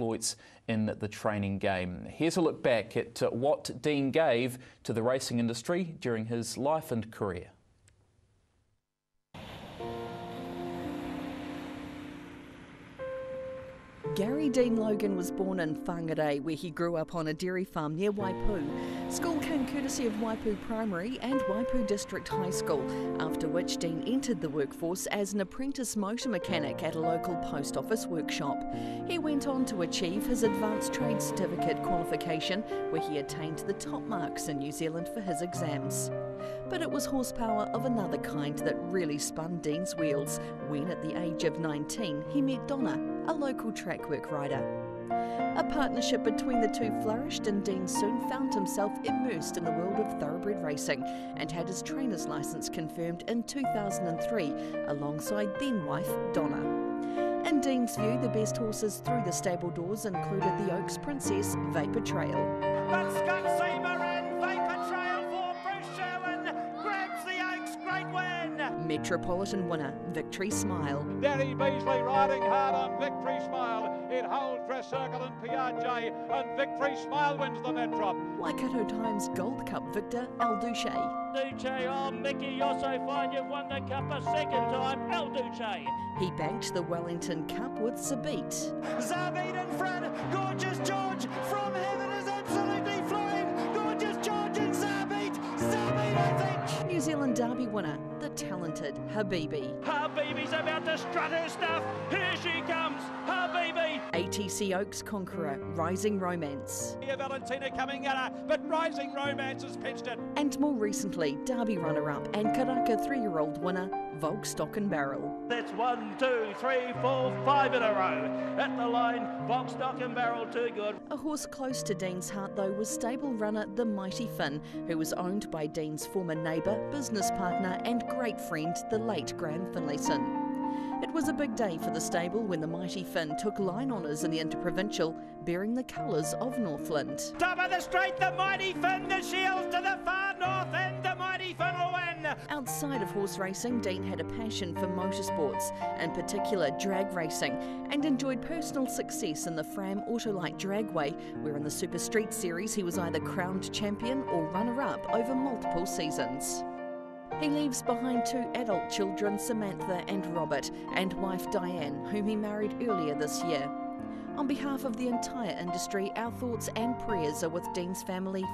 exploits in the training game. Here's a look back at uh, what Dean gave to the racing industry during his life and career. Gary Dean Logan was born in Whangarei, where he grew up on a dairy farm near Waipu. School came courtesy of Waipu Primary and Waipu District High School, after which Dean entered the workforce as an apprentice motor mechanic at a local post office workshop. He went on to achieve his Advanced Trade Certificate qualification, where he attained the top marks in New Zealand for his exams. But it was horsepower of another kind that really spun Dean's wheels when, at the age of 19, he met Donna, a local track work rider. A partnership between the two flourished, and Dean soon found himself immersed in the world of thoroughbred racing and had his trainer's license confirmed in 2003 alongside then wife Donna. In Dean's view, the best horses through the stable doors included the Oaks Princess Vapor Trail. Metropolitan winner Victory Smile. Danny Beasley riding hard on Victory Smile. It holds Dress Circle and Piaget, and Victory Smile wins the Metro. Waikato Times Gold Cup victor El Duce. Duce, oh Mickey, you're so fine, you've won the cup a second time, El Duce. He banked the Wellington Cup with Zabit. Zabit Derby winner, the talented Habibi. Habibi's about to strut her stuff. Here she comes, Habibi. ATC Oaks conqueror, Rising Romance. Here Valentina coming at her, but Rising Romance has pitched it. And more recently, Derby runner-up and Karaka three-year-old winner, Lock Stock and Barrel. That's one, two, three, four, five in a row. At the line, lock, stock and barrel, too good. A horse close to Dean's heart, though, was stable runner The Mighty Finn, who was owned by Dean's former neighbour, business partner, and great friend, the late Graham Finlayson. It was a big day for the stable when the Mighty Finn took line honours in the Interprovincial, bearing the colours of Northland. Top of the straight, the mighty Finn, the shields to the far north end, the mighty Finn will win. Outside of horse racing, Dean had a passion for motorsports, in particular drag racing, and enjoyed personal success in the Fram Autolite Dragway, where in the Super Street Series he was either crowned champion or runner up over multiple seasons. He leaves behind two adult children, Samantha and Robert, and wife Diane, whom he married earlier this year. On behalf of the entire industry, our thoughts and prayers are with Dean's family.